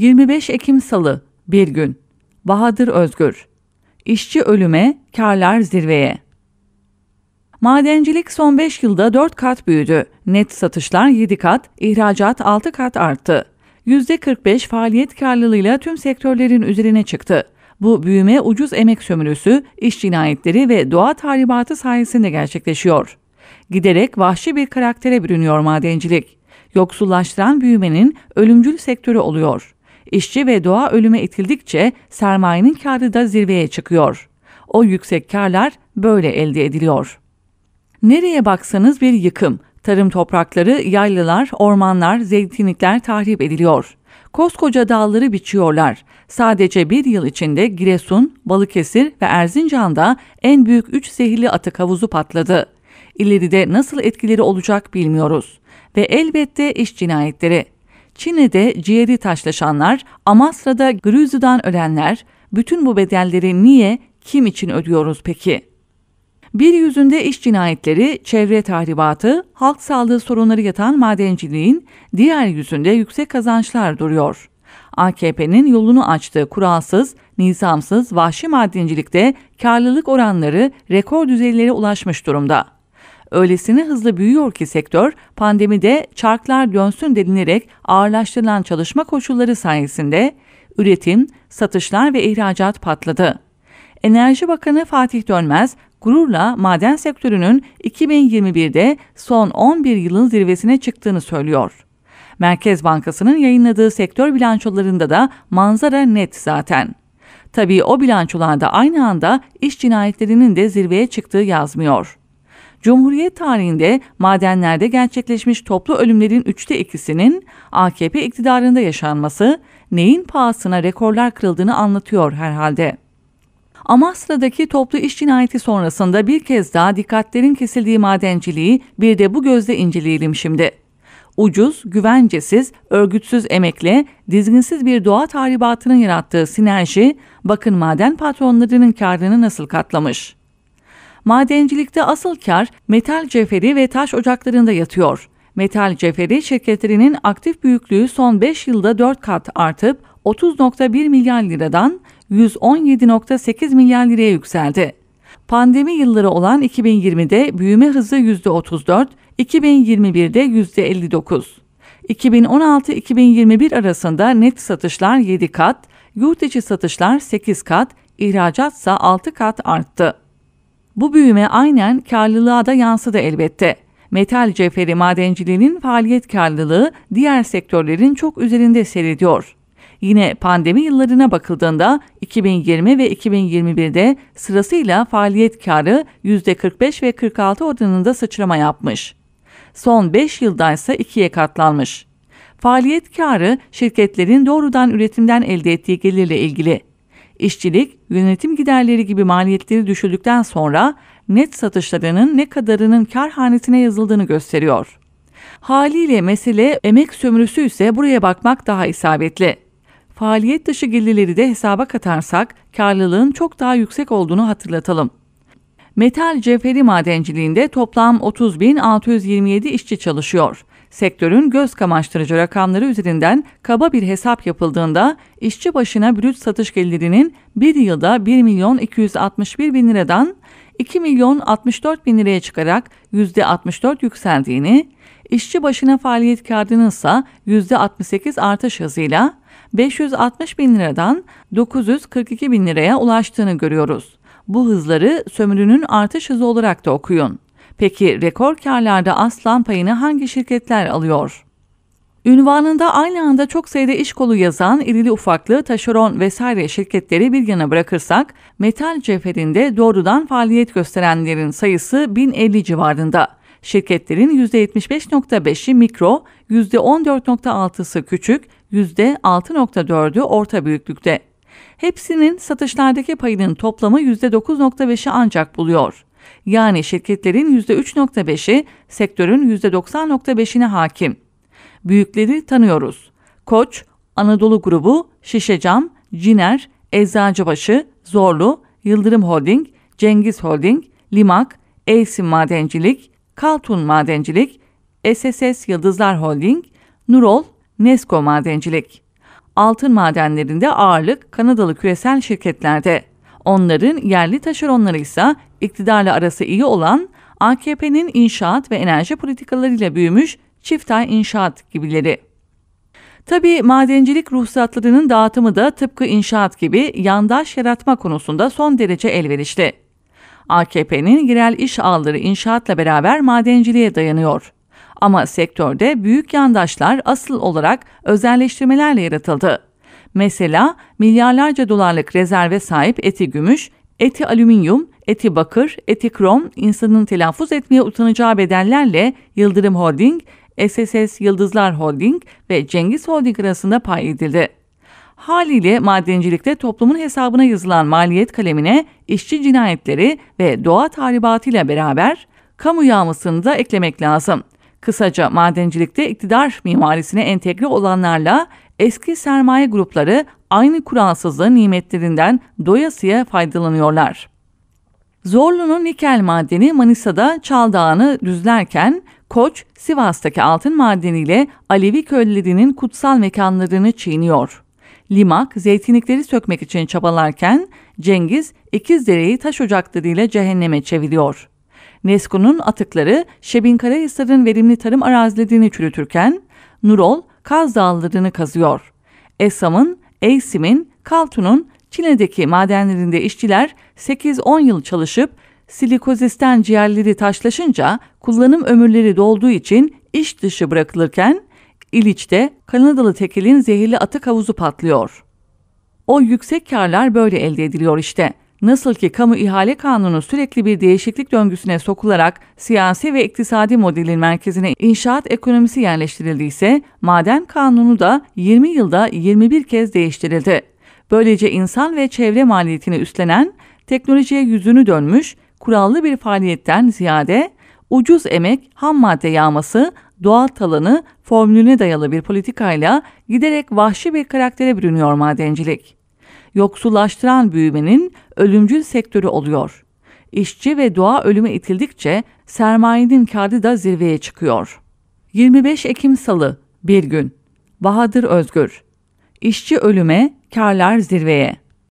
25 Ekim Salı, bir gün. Bahadır Özgür. İşçi ölüme, karlar zirveye. Madencilik son 5 yılda 4 kat büyüdü. Net satışlar 7 kat, ihracat 6 kat arttı. %45 faaliyet karlılığıyla tüm sektörlerin üzerine çıktı. Bu büyüme ucuz emek sömürüsü, iş cinayetleri ve doğa tahribatı sayesinde gerçekleşiyor. Giderek vahşi bir karaktere bürünüyor madencilik. Yoksullaştıran büyümenin ölümcül sektörü oluyor. İşçi ve doğa ölüme itildikçe sermayenin karı da zirveye çıkıyor. O yüksek karlar böyle elde ediliyor. Nereye baksanız bir yıkım. Tarım toprakları, yaylalar, ormanlar, zeytinlikler tahrip ediliyor. Koskoca dağları biçiyorlar. Sadece bir yıl içinde Giresun, Balıkesir ve Erzincan'da en büyük üç zehirli atık havuzu patladı. İleride nasıl etkileri olacak bilmiyoruz. Ve elbette iş cinayetleri. Çin'de ciğeri taşlaşanlar, Amasra'da Grüzü'den ölenler, bütün bu bedelleri niye, kim için ödüyoruz peki? Bir yüzünde iş cinayetleri, çevre tahribatı, halk sağlığı sorunları yatan madenciliğin, diğer yüzünde yüksek kazançlar duruyor. AKP'nin yolunu açtığı kuralsız, nizamsız, vahşi madencilikte karlılık oranları rekor düzeylere ulaşmış durumda. Öylesine hızlı büyüyor ki sektör, pandemide çarklar dönsün denilerek ağırlaştırılan çalışma koşulları sayesinde üretim, satışlar ve ihracat patladı. Enerji Bakanı Fatih Dönmez, gururla maden sektörünün 2021'de son 11 yılın zirvesine çıktığını söylüyor. Merkez Bankası'nın yayınladığı sektör bilançolarında da manzara net zaten. Tabii o bilançolarda aynı anda iş cinayetlerinin de zirveye çıktığı yazmıyor. Cumhuriyet tarihinde madenlerde gerçekleşmiş toplu ölümlerin üçte ikisinin AKP iktidarında yaşanması neyin pahasına rekorlar kırıldığını anlatıyor herhalde. Amasra'daki toplu iş cinayeti sonrasında bir kez daha dikkatlerin kesildiği madenciliği bir de bu gözle inceleyelim şimdi. Ucuz, güvencesiz, örgütsüz emekle, dizginsiz bir doğa tahribatının yarattığı sinerji, bakın maden patronlarının karını nasıl katlamış. Madencilikte asıl kar metal cevheri ve taş ocaklarında yatıyor. Metal cevheri şirketlerinin aktif büyüklüğü son 5 yılda 4 kat artıp 30.1 milyar liradan 117.8 milyar liraya yükseldi. Pandemi yılları olan 2020'de büyüme hızı %34, 2021'de %59. 2016-2021 arasında net satışlar 7 kat, yurt içi satışlar 8 kat, ihracatsa 6 kat arttı. Bu büyüme aynen karlılığa da yansıdı elbette. Metal cevheri madenciliğinin faaliyet karlılığı diğer sektörlerin çok üzerinde seyrediyor. Yine pandemi yıllarına bakıldığında 2020 ve 2021'de sırasıyla faaliyet karı %45 ve 46 oranında sıçrama yapmış. Son 5 yılda ise ikiye katlanmış. Faaliyet karı şirketlerin doğrudan üretimden elde ettiği gelirle ilgili. İşçilik, yönetim giderleri gibi maliyetleri düşürdükten sonra net satışlarının ne kadarının kar hanesine yazıldığını gösteriyor. Haliyle mesele emek sömürüsü ise buraya bakmak daha isabetli. Faaliyet dışı gelirleri de hesaba katarsak karlılığın çok daha yüksek olduğunu hatırlatalım. Metal cevheri madenciliğinde toplam 30.627 işçi çalışıyor. Sektörün göz kamaştırıcı rakamları üzerinden kaba bir hesap yapıldığında işçi başına brüt satış gelirinin bir yılda 1 milyon 261 bin liradan 2 milyon 64 bin liraya çıkarak %64 yükseldiğini, işçi başına faaliyet kârının ise %68 artış hızıyla 560 bin liradan 942 bin liraya ulaştığını görüyoruz. Bu hızları sömürünün artış hızı olarak da okuyun. Peki rekor karlarda aslan payını hangi şirketler alıyor? Ünvanında aynı anda çok sayıda iş kolu yazan irili ufaklı taşeron vesaire şirketleri bir yana bırakırsak, metal cevherinde doğrudan faaliyet gösterenlerin sayısı 1050 civarında. Şirketlerin %75.5'i mikro, %14.6'sı küçük, %6.4'ü orta büyüklükte. Hepsinin satışlardaki payının toplamı %9.5'i ancak buluyor. Yani şirketlerin %3.5'i sektörün %90.5'ine hakim. Büyükleri tanıyoruz. Koç, Anadolu Grubu, Şişecam, Ciner, Eczacıbaşı, Zorlu, Yıldırım Holding, Cengiz Holding, Limak, Eysim Madencilik, Kaltun Madencilik, SSS Yıldızlar Holding, Nurol, Nesko Madencilik. altın madenlerinde ağırlık Kanadalı küresel şirketlerde. Onların yerli taşeronları ise iktidarla arası iyi olan AKP'nin inşaat ve enerji politikalarıyla büyümüş Çiftay İnşaat gibileri. Tabi madencilik ruhsatlarının dağıtımı da tıpkı inşaat gibi yandaş yaratma konusunda son derece elverişli. AKP'nin yerel iş ağları inşaatla beraber madenciliğe dayanıyor. Ama sektörde büyük yandaşlar asıl olarak özelleştirmelerle yaratıldı. Mesela milyarlarca dolarlık rezerve sahip eti gümüş, eti alüminyum, eti bakır, eti krom, insanın telaffuz etmeye utanacağı bedellerle Yıldırım Holding, SSS Yıldızlar Holding ve Cengiz Holding arasında pay edildi. Haliyle madencilikte toplumun hesabına yazılan maliyet kalemine işçi cinayetleri ve doğa tahribatıyla beraber kamu yağmasını da eklemek lazım. Kısaca madencilikte iktidar mimarisine entegre olanlarla eski sermaye grupları aynı kuralsızlığın nimetlerinden doyasıya faydalanıyorlar. Zorlu'nun nikel madeni Manisa'da Çal Dağı'nı düzlerken Koç, Sivas'taki altın madeniyle Alevi köylülerinin kutsal mekanlarını çiğniyor. Limak, zeytinlikleri sökmek için çabalarken Cengiz, İkizdere'yi taş ocaklarıyla cehenneme çeviriyor. Nesco'nun atıkları Şebinkarahisar'ın verimli tarım arazilerini çürütürken Nurol, Kaz Dağları'nı kazıyor. Esam'ın, Eysim'in, Kaltun'un Çin'deki madenlerinde işçiler 8-10 yıl çalışıp silikozisten ciğerleri taşlaşınca kullanım ömürleri dolduğu için iş dışı bırakılırken İliç'te Kanadalı tekelin zehirli atık havuzu patlıyor. O yüksek karlar böyle elde ediliyor işte. Nasıl ki kamu ihale kanunu sürekli bir değişiklik döngüsüne sokularak siyasi ve iktisadi modelin merkezine inşaat ekonomisi yerleştirildiyse, maden kanunu da 20 yılda 21 kez değiştirildi. Böylece insan ve çevre maliyetini üstlenen, teknolojiye yüzünü dönmüş, kurallı bir faaliyetten ziyade ucuz emek, ham madde yağması, doğal talanı formülüne dayalı bir politikayla giderek vahşi bir karaktere bürünüyor madencilik. Yoksullaştıran büyümenin ölümcül sektörü oluyor. İşçi ve doğa ölüme itildikçe sermayenin karı da zirveye çıkıyor. 25 Ekim Salı, bir gün. Bahadır Özgür. İşçi ölüme, karlar zirveye.